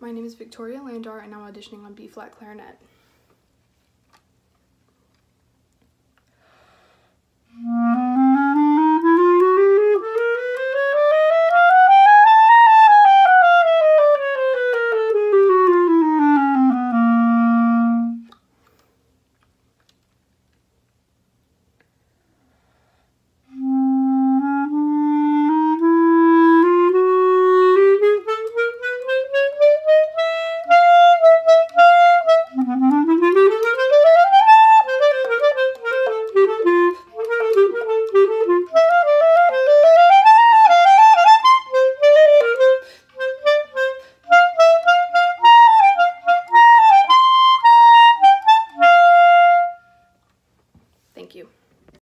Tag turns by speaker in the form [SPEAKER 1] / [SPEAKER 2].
[SPEAKER 1] My name is Victoria Landar and I'm auditioning on B-flat clarinet. Thank you.